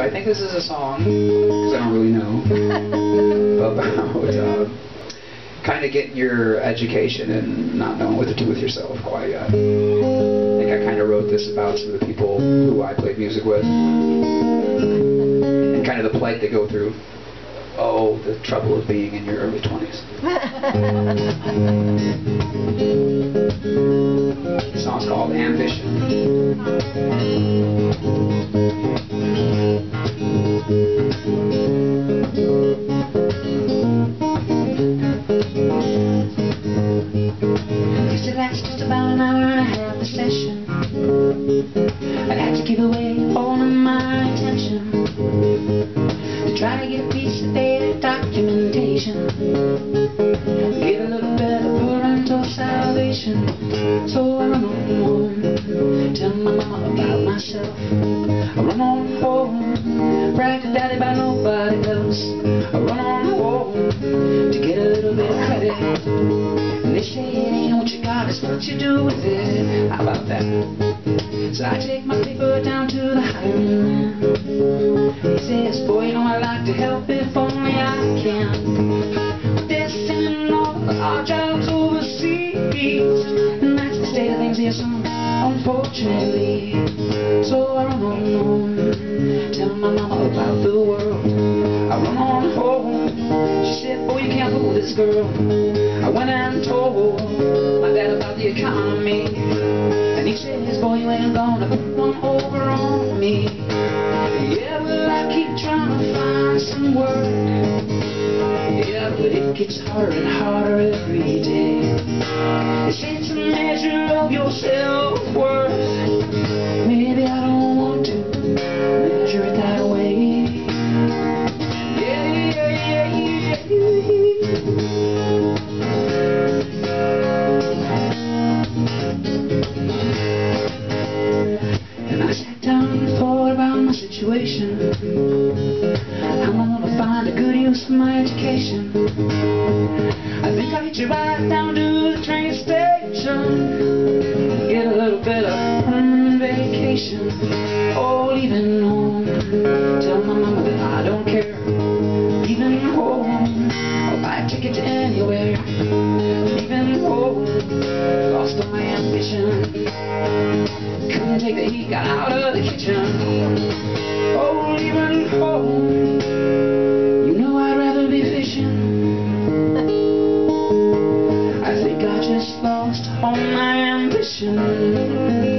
So I think this is a song, because I don't really know, about uh, kind of getting your education and not knowing what to do with yourself quite yet. I think I kind of wrote this about some of the people who I played music with and kind of the plight they go through. Oh, the trouble of being in your early 20s. the song's called Ambition. And a half a session. I'd have to give away all of my attention to try to get a piece of data documentation. Get a little bit of parental salvation. So I run on home, tell my mama about myself. I run on home, brag to daddy about nobody else. I run on home to get a little bit of credit. It's what you do with it. How about that? So I take my paper down to the highway. He says, boy, you know I like to help if only I can. But they're all our jobs overseas. And that's the state of things here, son, unfortunately. So I run on home, tell my mama about the world. I run on home. She said, boy, you can't fool this girl. I went dad the economy. And he says, boy, you ain't gonna put one over on me. Yeah, well, I keep trying to find some work. Yeah, but it gets harder and harder every day. It's a measure of your self-worth. Maybe I don't a my education. I think I should ride down to the train station. Get a little bit of permanent vacation. Oh, leaving home. Tell my mama that I don't care. Leaving home. I'll buy a ticket to anywhere. Leaving home. Lost all my ambition. Couldn't take the heat, got out of the kitchen. Oh, leaving home. All my ambition.